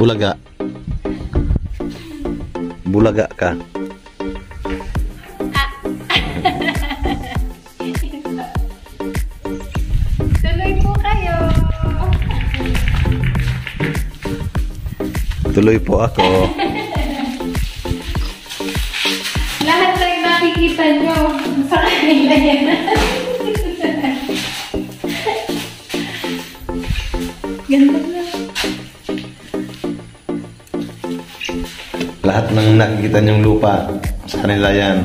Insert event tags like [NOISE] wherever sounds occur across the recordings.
Bulaga. Bulaga ka. Ah. [LAUGHS] Tuloy po kayo. Tuloy po ako. [LAUGHS] Lahat ng nakikita nyo sa kanila yan. [LAUGHS] Ganda na. nang nakikita niyong lupa sa kanila yan.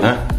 Ha?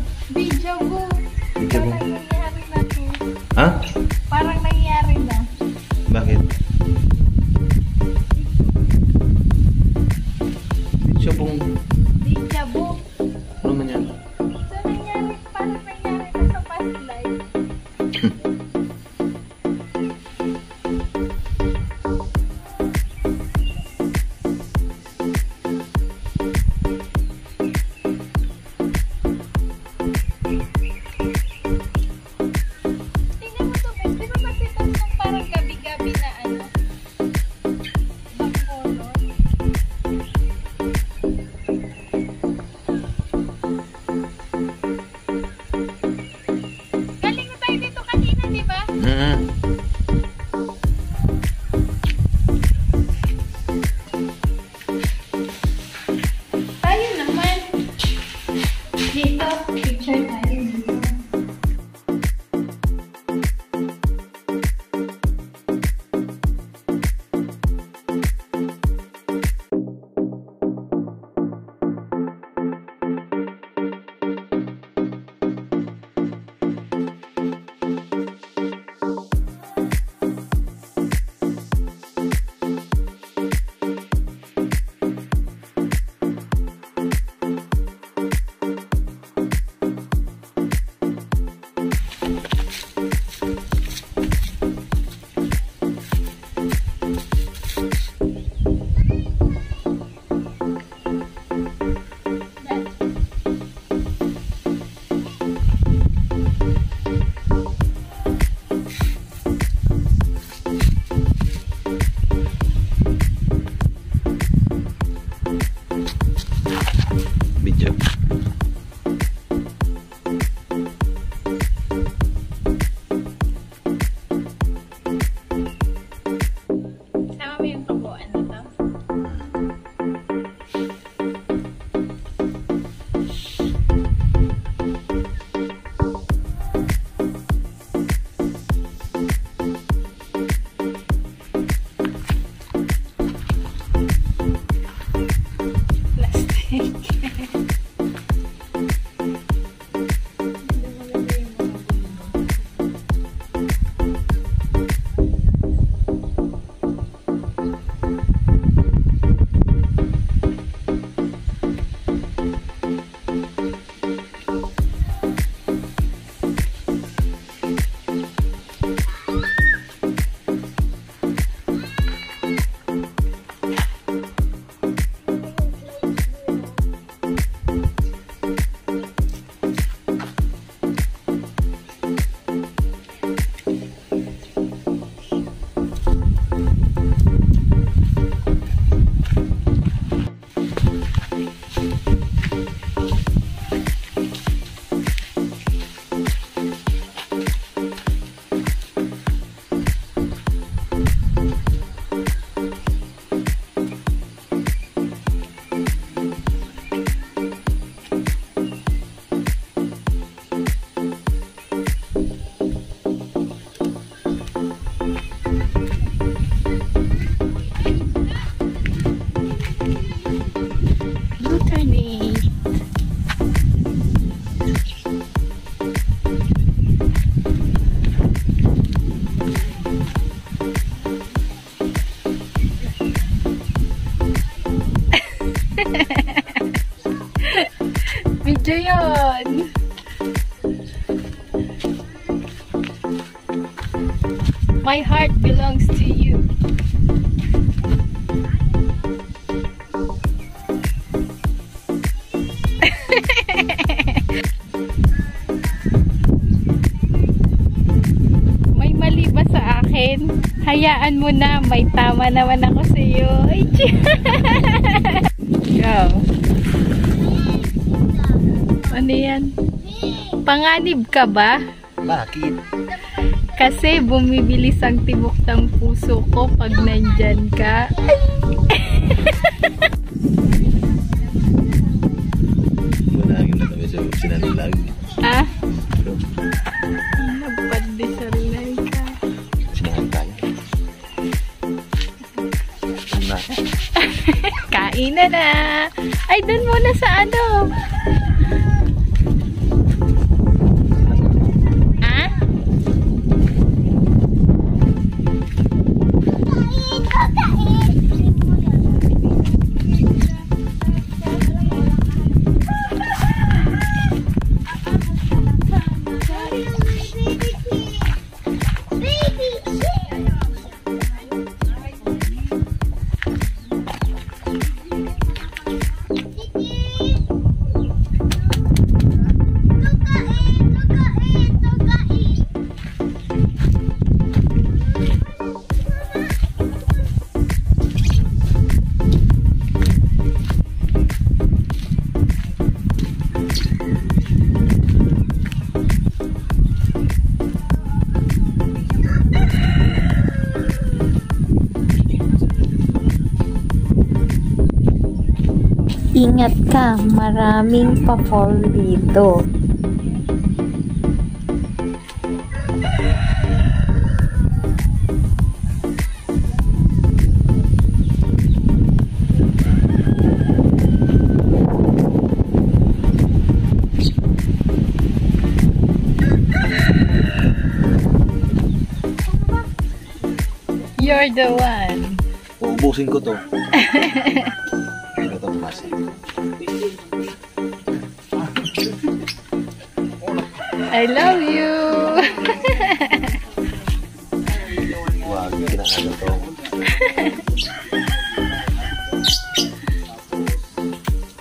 Mm-hmm. Hayaan mo na. May tama naman ako sa iyo. [LAUGHS] Go. Ano yan? Panganib ka ba? Bakit? Kasi bumibilis ang tibok ng puso ko pag nandyan ka. Manangin na kami sa sinanilag. Ay, dun muna sa ano. Ingat ka, maraming pa-fall dito. You're the one. Uubusin ko to. [LAUGHS] Ito to, kasi. I love you. Huwag, kinaano to.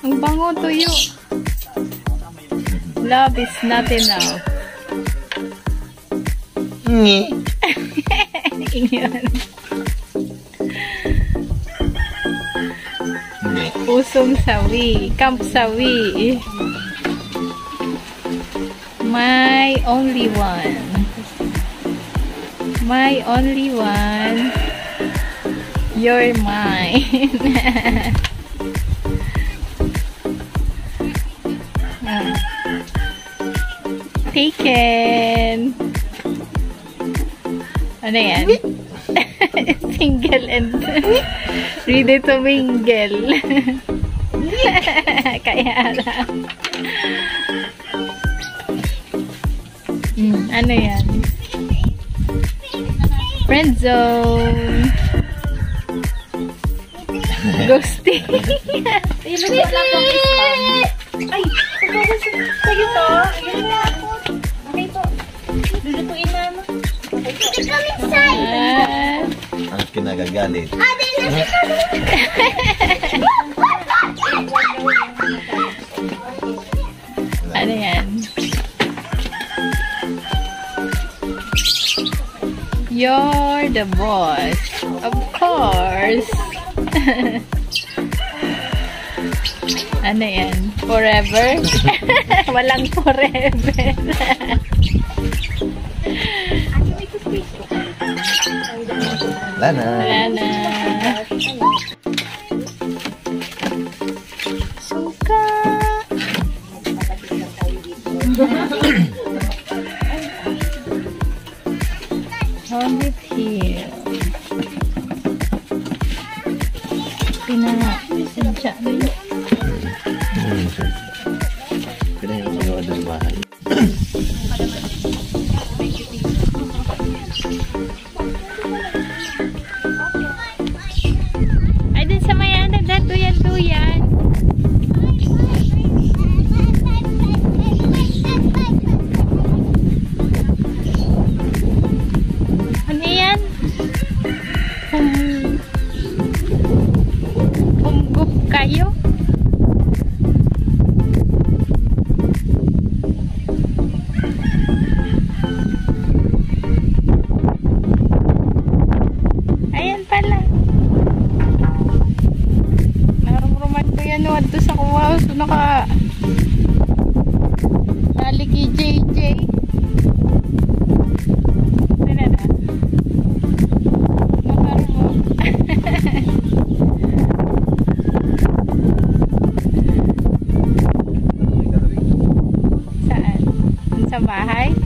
Ang bango tuyo. Love is not enough. Ngi. [LAUGHS] Inyan. Ngi. Pusong sawi. Camp sawi. My only one. My only one. You're mine. [LAUGHS] Taken. Ano yan? Single and [LAUGHS] ready to mingle. [LAUGHS] Kaya lang. Hmm, ano yan? Friend zone. [LAUGHS] Ghosting. Ilagay lang pang spam. Ay, sa'yo to. Ayun na. Okay po. Lulutuin na. Ah, Ang kinagagalit. ano yan? You're the boss. Of course. [LAUGHS] ano yan? Forever? [LAUGHS] Walang forever. [LAUGHS] Wala na. Wala na. Suka. Hobbit Sa bahay?